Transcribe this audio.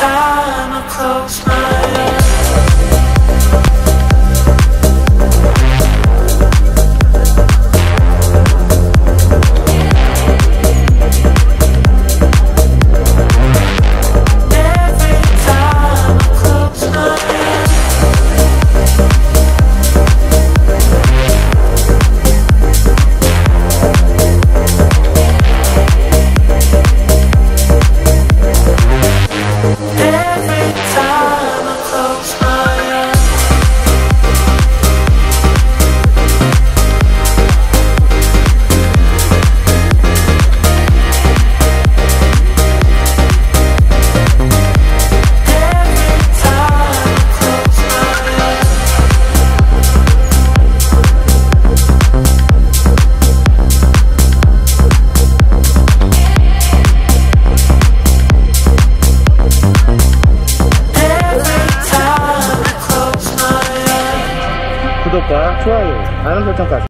time I close my eyes do quarto, aí, aí não vou tentar.